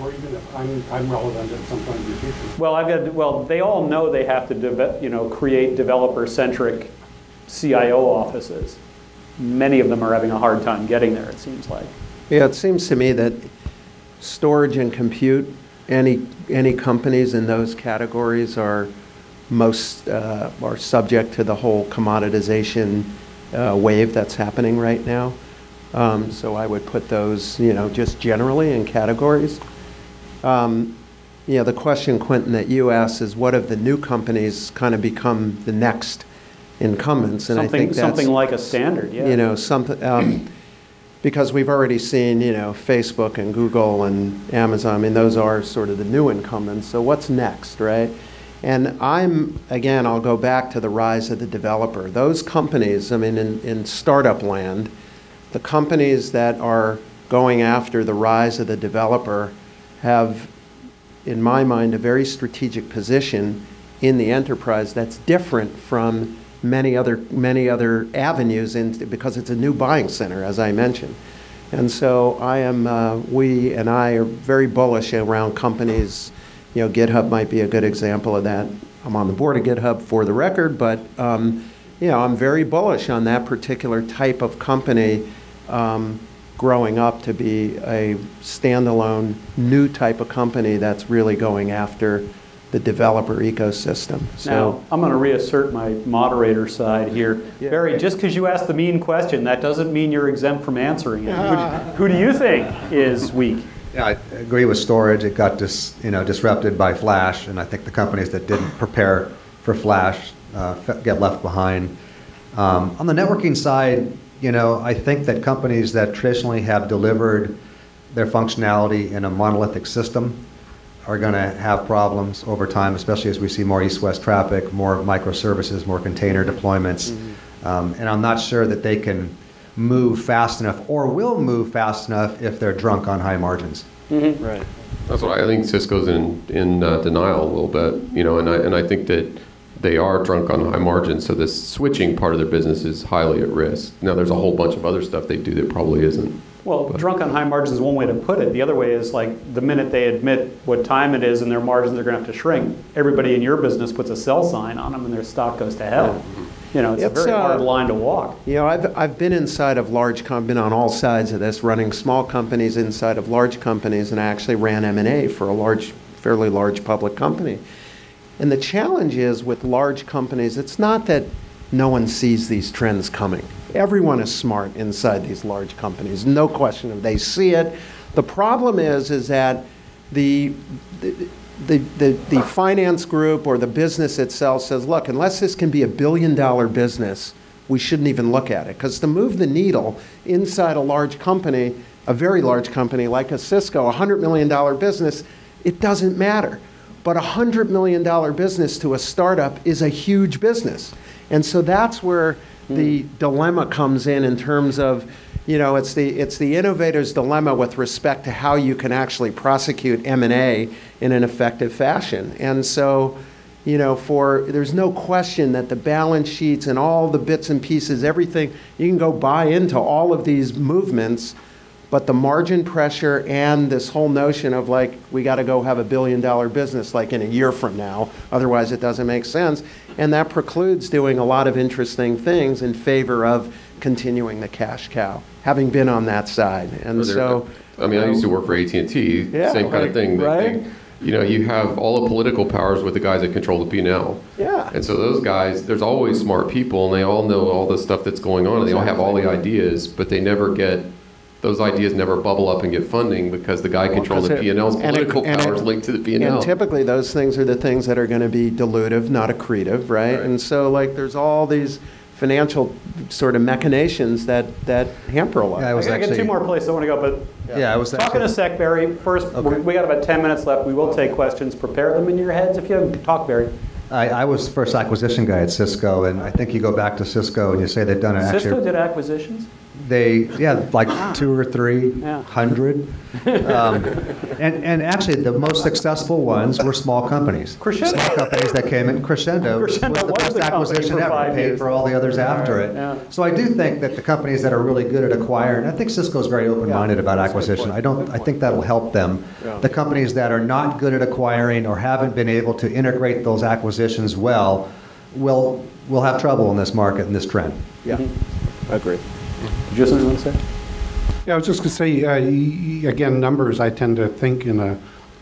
Or even if I'm, I'm relevant at some point in the future. Well, I've got, well, they all know they have to, deve- you know, create developer-centric CIO offices. Many of them are having a hard time getting there, it seems like. Yeah, it seems to me that storage and compute, any, any companies in those categories are most, uh, are subject to the whole commoditization uh, wave that's happening right now. Um, So I would put those, you know, just generally in categories. Um, You know, the question, Quentin, that you asked is what have the new companies kind of become the next incumbents? And I think that's something like a standard, yeah. you know, something, um, because we've already seen, you know, Facebook and Google and Amazon, I mean, those are sort of the new incumbents, so what's next, right? And I'm, again, I'll go back to the rise of the developer. Those companies, I mean, in, in startup land, the companies that are going after the rise of the developer have, in my mind, a very strategic position in the enterprise that's different from many other, many other avenues in, because it's a new buying center, as I mentioned. And so I am, uh, we and I are very bullish around companies. You know, GitHub might be a good example of that. I'm on the board of GitHub for the record, but, um, you know, I'm very bullish on that particular type of company um, growing up to be a standalone, new type of company that's really going after the developer ecosystem. Now, So, I'm going to reassert my moderator side here. Yeah. Barry, just because you asked the mean question, that doesn't mean you're exempt from answering it. Who, [laughs] who do you think is weak? Yeah, I agree with storage. It got dis, you know, disrupted by flash, and I think the companies that didn't prepare for flash uh, get left behind. Um, on the networking side, you know, I think that companies that traditionally have delivered their functionality in a monolithic system are going to have problems over time, especially as we see more east-west traffic, more microservices, more container deployments. Um, and I'm not sure that they can move fast enough or will move fast enough if they're drunk on high margins. right. That's why I, I think Cisco's in, in uh, denial a little bit, you know, and I, and I think that they are drunk on high margins, so this switching part of their business is highly at risk. Now, there's a whole bunch of other stuff they do that probably isn't. Well, drunk on high margins is one way to put it. The other way is like the minute they admit what time it is and their margins are going to have to shrink, everybody in your business puts a sell sign on them and their stock goes to hell. You know, it's, It's, a very uh, hard line to walk. You know, I've, I've been inside of large, companies, been on all sides of this, running small companies inside of large companies, and I actually ran M&A for a large, fairly large public company. And the challenge is with large companies, it's not that no one sees these trends coming. Everyone is smart inside these large companies, no question of they see it. The problem is, is that the, the, the, the, the finance group or the business itself says, look, unless this can be a billion dollar business, we shouldn't even look at it. Because to move the needle inside a large company, a very large company like a Cisco, a $100 million business, it doesn't matter. But a $100 million business to a startup is a huge business. And so that's where hmm. the dilemma comes in in terms of, you know, it's the, it's the innovator's dilemma with respect to how you can actually prosecute M&A in an effective fashion. And so, you know, for, there's no question that the balance sheets and all the bits and pieces, everything, you can go buy into all of these movements, but the margin pressure and this whole notion of like, we got to go have a billion dollar business like in a year from now, otherwise it doesn't make sense. And that precludes doing a lot of interesting things in favor of continuing the cash cow, having been on that side. And so. I mean, I used to work for AT&T, Yeah, same kind right, of thing. Right. they- You know, you have all the political powers with the guys that control the P&L. Yeah. And so those guys, there's always smart people, and they all know all the stuff that's going on, and they all have all the ideas, but they never get, those ideas never bubble up and get funding because the guy controlling the P&L's and it- political and it- powers linked to the P&L. And typically, those things are the things that are going to be dilutive, not accretive, right? Right. And so, like, there's all these financial sort of machinations that, that hamper a lot. Yeah, I was I got two more places I want to go, but Yeah, I was talking actually- a sec, Barry. First, Okay. we got about 10 minutes left. We will take questions. Prepare them in your heads if you haven't. Talk, Barry. I, I was first acquisition guy at Cisco, and I think you go back to Cisco and you say they've done an Cisco actually. did acquisitions? They, yeah, like two or three Yeah. hundred. Um, [laughs] And, and actually, the most successful ones were small companies. Crescendo. Small companies that came in, Crescendo was Crescendo the was best the acquisition ever, five paid for all the others after it. Yeah. So I do think that the companies that are really good at acquiring, I think Cisco's very open-minded about acquisition. I don't, I think that'll help them. The companies that are not good at acquiring or haven't been able to integrate those acquisitions well will, will have trouble in this market and this trend. Yeah, I agree. Did you have something you want to say? Yeah, I was just going to say, uh, y- y- again, numbers, I tend to think in a,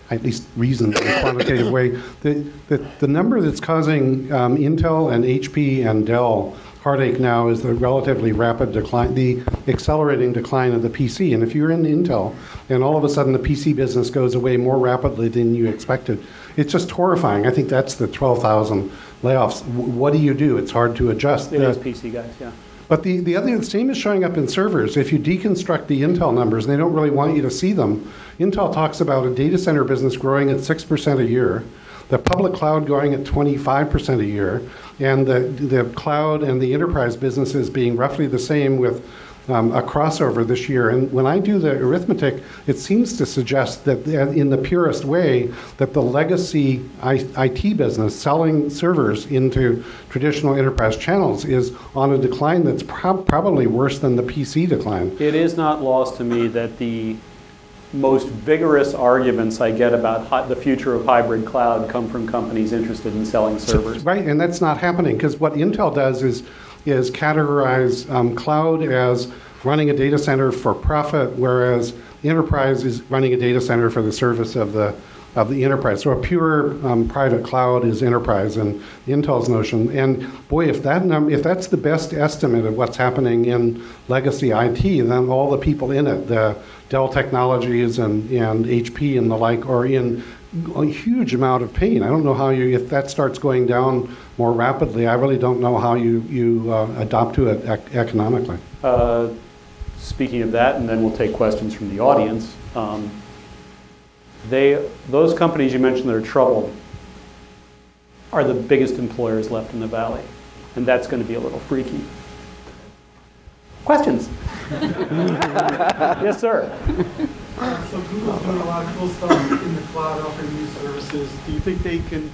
at least reasoned in a quantitative way. The, the, the number that's causing um, Intel and HP and Dell heartache now is the relatively rapid decline, the accelerating decline of the PC. And if you're in Intel and all of a sudden the PC business goes away more rapidly than you expected, it's just horrifying. I think that's the 12,000 layoffs. W- What do you do? It's hard to adjust. It The- is PC guys, yeah. But the, the other, the same is showing up in servers. If you deconstruct the Intel numbers, they don't really want you to see them. Intel talks about a data center business growing at 6% a year, the public cloud going at 25% a year, and the, the cloud and the enterprise businesses being roughly the same with um, a crossover this year. And when I do the arithmetic, it seems to suggest that in the purest way, that the legacy IT business selling servers into traditional enterprise channels is on a decline that's prob- probably worse than the PC decline. It is not lost to me that the most vigorous arguments I get about the future of hybrid cloud come from companies interested in selling servers. Right, and that's not happening because what Intel does is is categorize um, cloud as running a data center for profit, whereas enterprise is running a data center for the service of the of the enterprise. So a pure um, private cloud is enterprise and Intel's notion. And boy, if that num- if that's the best estimate of what's happening in legacy IT, then all the people in it, the Dell Technologies and, and HP and the like, are in a huge amount of pain. I don't know how you, if that starts going down more rapidly, I really don't know how you, you uh, adopt to it ec- economically. Uh, Speaking of that, and then we'll take questions from the audience. um, They, those companies you mentioned that are troubled are the biggest employers left in the valley, and that's going to be a little freaky. Questions? [laughs] Yes, sir. So Google's doing a lot of cool stuff in the cloud, offering new services. Do you think they can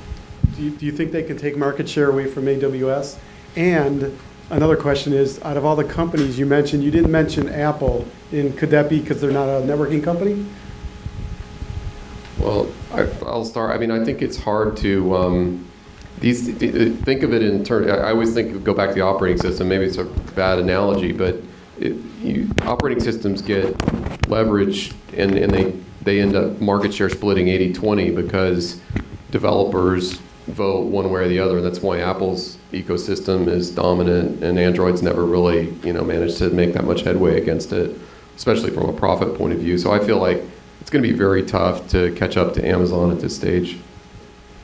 do you, do you think they can take market share away from AWS? And another question is, out of all the companies you mentioned, you didn't mention Apple. And could that be because they're not a networking company? Well, I, I'll start. I mean, I think it's hard to um, these. Think of it in terms. I always think go back to the operating system. Maybe it's a bad analogy, but it, you, operating systems get leverage, and, and they they end up market share splitting 80-20 because developers vote one way or the other, and that's why Apple's ecosystem is dominant, and Android's never really you know managed to make that much headway against it, especially from a profit point of view. So I feel like it's going to be very tough to catch up to Amazon at this stage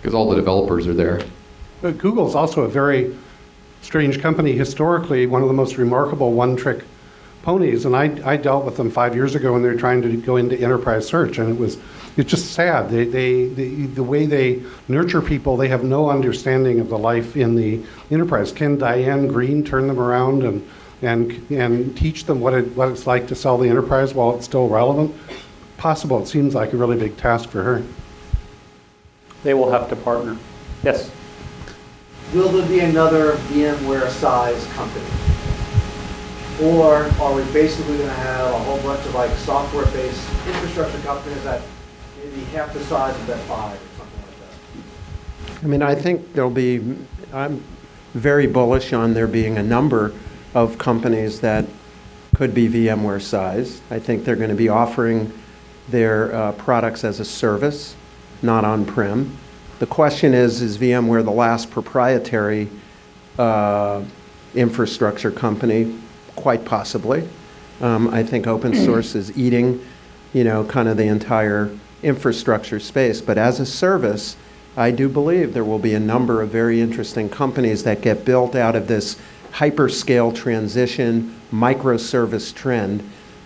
because all the developers are there. But Google's also a very strange company. Historically, one of the most remarkable one-trick ponies, and I, I dealt with them five years ago when they were trying to go into enterprise search, and it was it's just sad. They, they, they, the way they nurture people, they have no understanding of the life in the enterprise. Can Diane Greene turn them around and, and, and teach them what, it, what it's like to sell the enterprise while it's still relevant? possible. It seems like a really big task for her. They will have to partner. Yes? Will there be another VMware size company? Or are we basically going to have a whole bunch of like software-based infrastructure companies that maybe half the size of that five or something like that? I mean, I think there'll be, I'm very bullish on there being a number of companies that could be VMware size. I think they're going to be offering their uh, products as a service, not on-prem. The question is, is VMware the last proprietary uh, infrastructure company? Quite possibly. Um, I think open source is eating, you know, kind of the entire infrastructure space. But as a service, I do believe there will be a number of very interesting companies that get built out of this hyperscale transition, microservice trend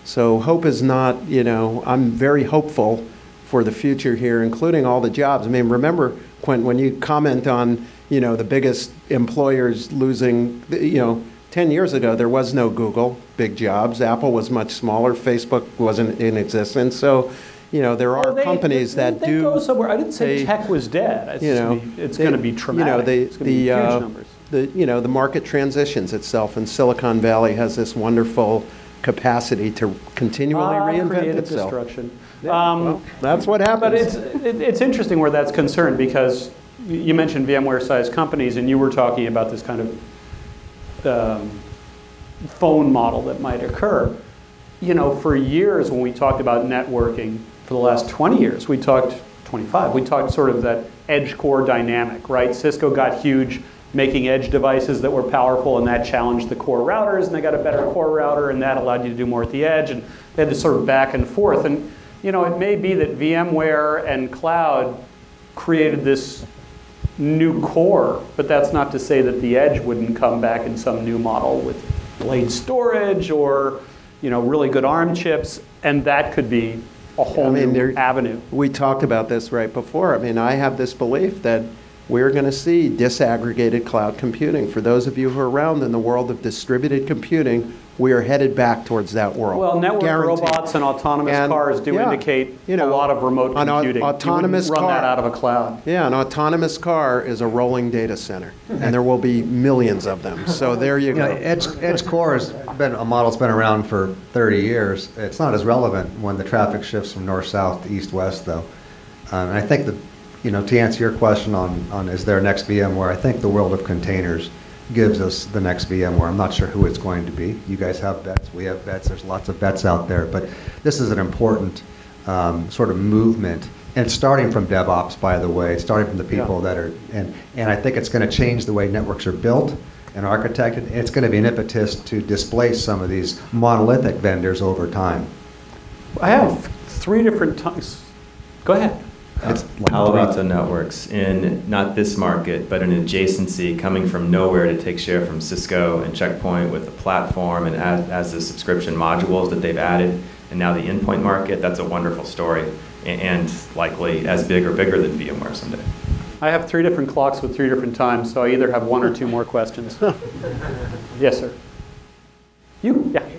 so hope is not, you know, I'm very hopeful for the future here, including all the jobs. I mean, remember, Quentin, when you comment on, you know, the biggest employers losing, you know, 10 years ago, there was no Google, big jobs. Apple was much smaller. Facebook wasn't in existence. So, you know, there are they, companies they, that they do. Go somewhere. I didn't say tech was dead. It's you know, it's going to be traumatic. You know, they, it's going to the, be huge uh, numbers. The, you know, the market transitions itself, and Silicon Valley has this wonderful capacity to continually ah, reinvent itself. destruction. Yeah, um, well, that's what happens. But it's, it, it's interesting where that's concerned because you mentioned VMware-sized companies, and you were talking about this kind of phone model that might occur. You know, for years when we talked about networking, for the last 20 years, we talked, 25, we talked sort of that edge core dynamic, right? Cisco got huge making edge devices that were powerful, and that challenged the core routers, and they got a better core router, and that allowed you to do more at the edge, and they had this sort of back and forth. And you know, it may be that VMware and cloud created this new core, but that's not to say that the edge wouldn't come back in some new model with blade storage or you know really good ARM chips, and that could be a whole I mean, new there, avenue. We talked about this right before. I mean, I have this belief that we're going to see disaggregated cloud computing. For those of you who are around in the world of distributed computing, we are headed back towards that world. Well, network Guaranteed. robots and autonomous and, cars do yeah, indicate you know, a lot of remote computing. autonomous you run car, that out of a cloud. Yeah, an autonomous car is a rolling data center, and there will be millions of them. So there you, you go. Know, Edge, Edge Core has been a model that's been around for 30 years. It's not as relevant when the traffic shifts from north-south to east-west, though. Um, and I think that you know, to answer your question on, on is there a next VMware, I think the world of containers gives us the next VMware. I'm not sure who it's going to be. You guys have bets, we have bets, there's lots of bets out there, but this is an important um, sort of movement. And starting from DevOps, by the way, starting from the people yeah. that are, and, and I think it's going to change the way networks are built and architected. It's going to be an impetus to displace some of these monolithic vendors over time. I have three different times. Go ahead. It's Palo Alto Networks in not this market, but an adjacency coming from nowhere to take share from Cisco and Checkpoint with the platform and as, as the subscription modules that they've added, and now the endpoint market. That's a wonderful story, and likely as big or bigger than VMware someday. I have three different clocks with three different times, so I either have one or two more questions. [laughs] yes, sir. You? Yeah. Okay.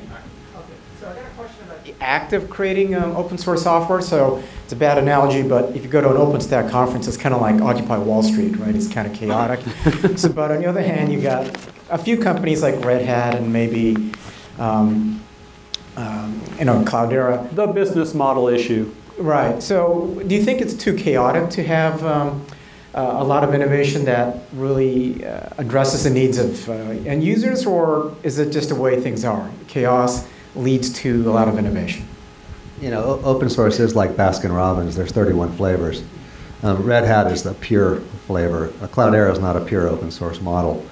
So I got a question about the act of creating um, open source software. So it's a bad analogy, but if you go to an OpenStack conference, it's kind of like Occupy Wall Street, right? It's kind of chaotic. [laughs] so, but on the other hand, you got a few companies like Red Hat and maybe, um, um, you know, Cloudera. The business model issue. Right. So, do you think it's too chaotic to have um, uh, a lot of innovation that really uh, addresses the needs of uh, end users, or is it just the way things are? Chaos leads to a lot of innovation. You know, open source is like Baskin Robbins. There's 31 flavors. Um, Red Hat is the pure flavor. Uh, Cloudera is not a pure open source model.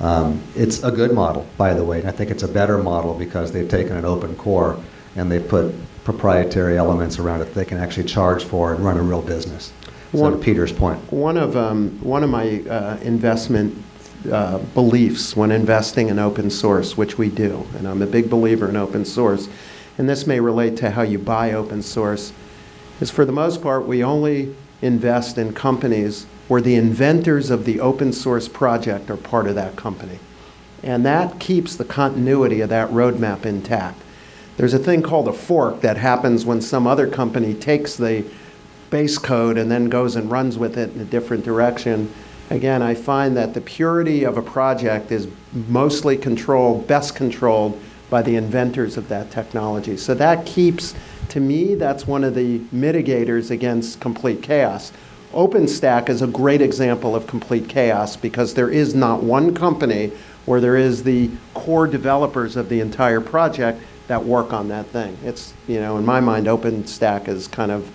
Um, it's a good model, by the way. I think it's a better model because they've taken an open core and they've put proprietary elements around it they can actually charge for and run a real business. So One- to Peter's point. One of, um, one of my uh, investment uh, beliefs when investing in open source, which we do, and I'm a big believer in open source, and this may relate to how you buy open source, is for the most part, we only invest in companies where the inventors of the open source project are part of that company. And that keeps the continuity of that roadmap intact. There's a thing called a fork that happens when some other company takes the base code and then goes and runs with it in a different direction. Again, I find that the purity of a project is mostly controlled, best controlled by the inventors of that technology. So that keeps, to me, that's one of the mitigators against complete chaos. OpenStack is a great example of complete chaos because there is not one company where there is the core developers of the entire project that work on that thing. It's, you know, in my mind, OpenStack is kind of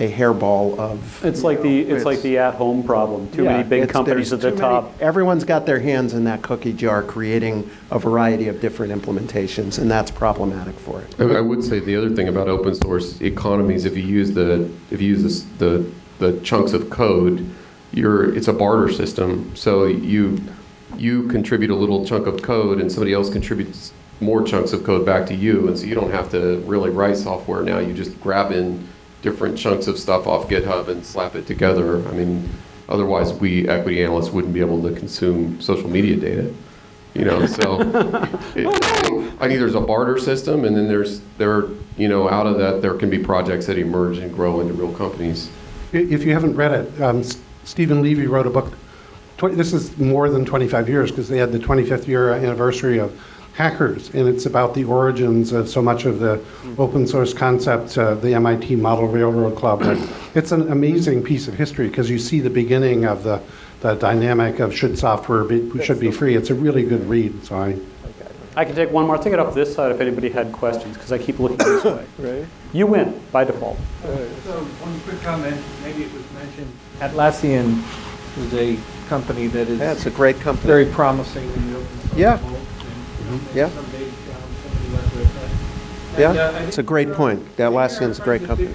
a hairball of. It's like the, it's like the at-home problem. Too many big companies at the too many- top. Everyone's got their hands in that cookie jar creating a variety of different implementations, and that's problematic for it. I I would say the other thing about open source economies, if you use the if you use this, the the chunks of code, you're it's a barter system. So you you contribute a little chunk of code, and somebody else contributes more chunks of code back to you, and so you don't have to really write software now. You just grab in different chunks of stuff off GitHub and slap it together. I mean, otherwise we equity analysts wouldn't be able to consume social media data. You know, so [laughs] it, I think there's a barter system, and then there's there, you know, out of that there can be projects that emerge and grow into real companies. If you haven't read it, um, S- Steven Levy wrote a book. twen- This is more than 25 years because they had the 25th year anniversary of hackers, and it's about the origins of so much of the open source concept, uh, the MIT Model Railroad Club. And It's an amazing piece of history because you see the beginning of the, the dynamic of should software be, should be free. It's a really good read. So I, I can take one more. I'll take it off this side if anybody had questions, because I keep looking this way. [coughs] Right. You win by default. So one quick comment, maybe it was mentioned, Atlassian is a company that is That's a great company. very promising in the open source Yeah. world, and Yeah. someday, somebody like Red Hat. And, Yeah, it's a great point. Atlassian's a great company.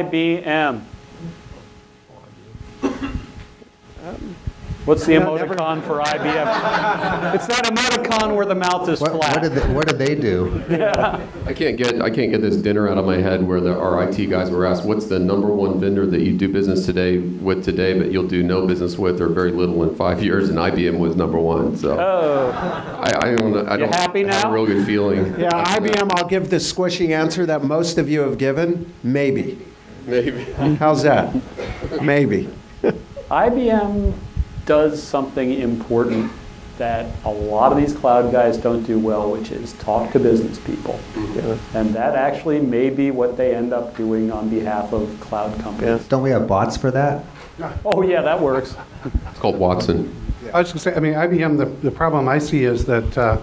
Francis What's the Yeah, never- emoticon for IBM? It's that emoticon where the mouth is What, what, flat. did they, what did they do? I can't get I can't get this dinner out of my head where the, our IT guys were asked, "What's the number one vendor that you do business today with today, but you'll do no business with or very little in five years?" And IBM was number one. So Oh, I, I don't I You don't happy have now? a real good feeling. Yeah, IBM, I'll give the squishy answer that most of you have given, maybe. Maybe. How's that? Maybe. IBM does something important that a lot of these cloud guys don't do well, which is talk to business people. And that actually may be what they end up doing on behalf of cloud companies. Don't we have bots for that? Oh, yeah, that works. It's called Watson. I was going to say, I mean, IBM, the, the problem I see is that uh,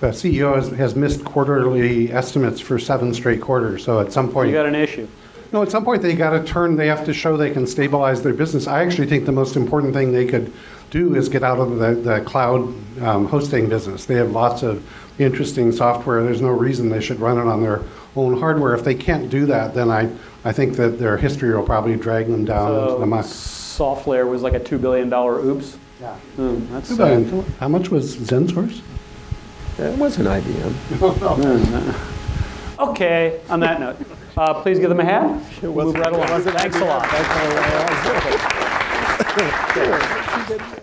the CEO has, has missed quarterly estimates for seven straight quarters. So at some point, You got an issue. No, at some point they got to turn. They have to show they can stabilize their business. I actually think the most important thing they could do is get out of the, the cloud um, hosting business. They have lots of interesting software. There's no reason they should run it on their own hardware. If they can't do that, then I, I think that their history will probably drag them down into the So muck. SoftLayer was like a $2 billion oops. Yeah. Hmm, That's, Two uh. How much was XenSource? It wasn't IBM. okay, on that note, uh, please give them a hand. We'll move right along. Thanks a lot. [laughs] [laughs]